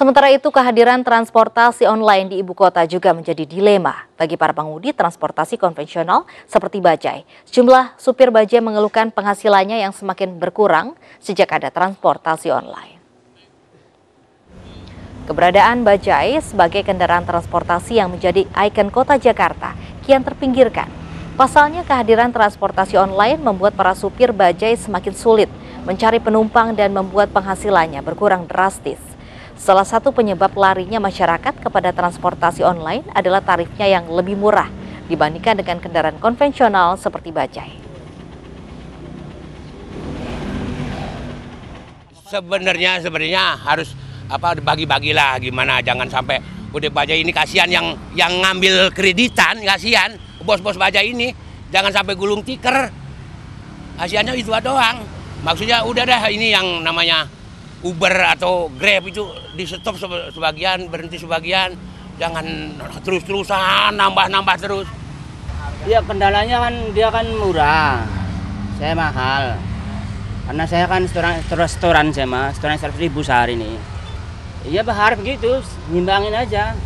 Sementara itu kehadiran transportasi online di ibu kota juga menjadi dilema bagi para pengemudi transportasi konvensional seperti bajai. Sejumlah supir bajai mengeluhkan penghasilannya yang semakin berkurang sejak ada transportasi online. Keberadaan bajai sebagai kendaraan transportasi yang menjadi ikon kota Jakarta kian terpinggirkan. Pasalnya kehadiran transportasi online membuat para supir bajai semakin sulit mencari penumpang dan membuat penghasilannya berkurang drastis. Salah satu penyebab larinya masyarakat kepada transportasi online adalah tarifnya yang lebih murah dibandingkan dengan kendaraan konvensional seperti bajai. Sebenarnya sebenarnya harus apa bagi-bagi lah gimana. Jangan sampai udah bajai ini kasihan yang yang ngambil kreditan kasihan. Bos-bos bajai ini jangan sampai gulung tikar. Kasihannya itu doang. Maksudnya udah dah ini yang namanya Uber atau Grab itu di stop sebagian, berhenti sebagian, jangan terus-terusan nambah-nambah terus. Iya kendalanya kan dia kan murah, saya mahal. Karena saya kan restoran, restoran saya mah, restoran seratus ribu sehari ini. Iya berharap begitu, nyimbangin aja.